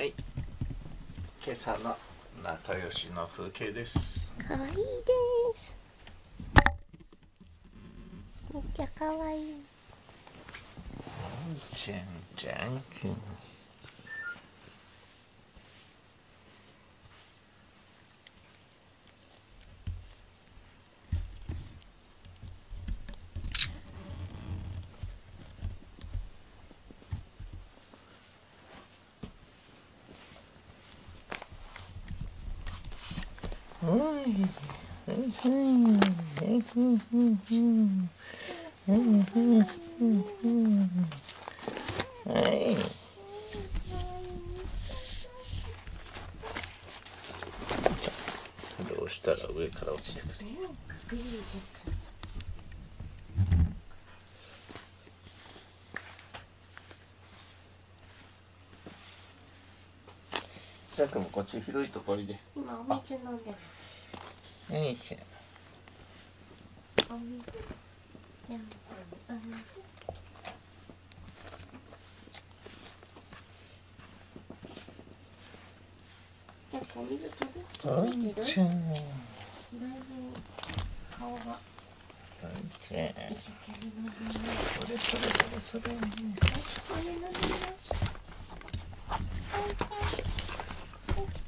はい。今朝の仲良しの風景です。かわいいです。めっちゃかわいい。どうしたら上から落ちてくるグリーンジャックさくもこっち広いところで。今お水飲んでるよいしょ。お水じゃあお水届いて。るちゃんだいぶ顔がちゃん一生懸命飲んでるそれそれそれ。それこれ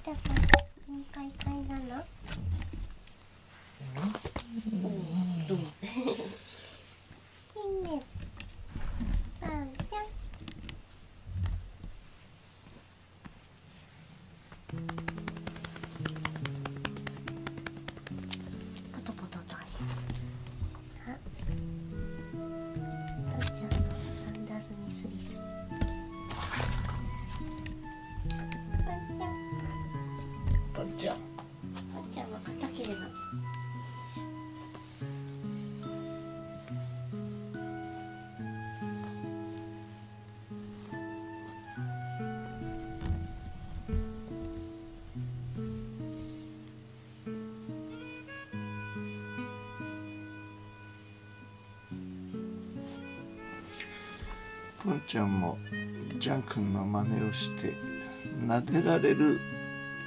飲みます落ちたから二回階なパンちゃんもジャン君の真似をして撫でられる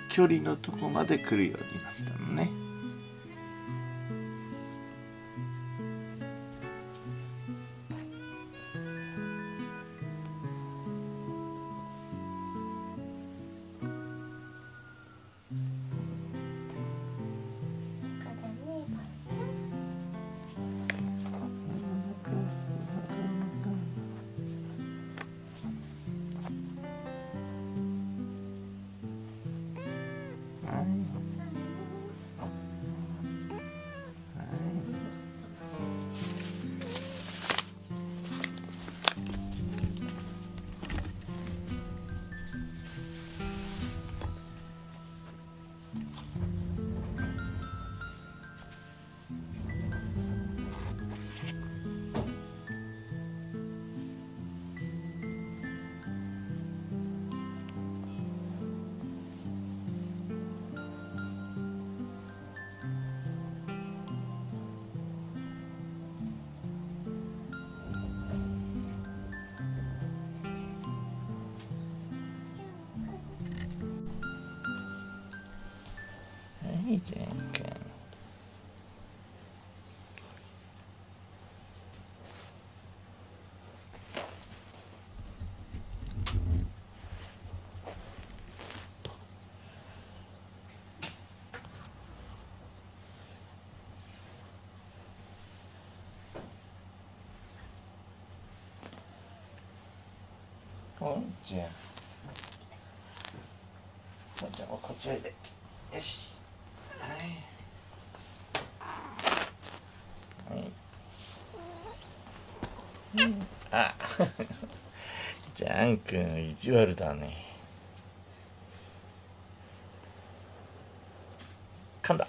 距離のとこまで来るようになったのね。はいジャン君ポンちゃんポンちゃんもこっちおいで。よし。はい。はい。あジャン君意地悪だね。噛んだ。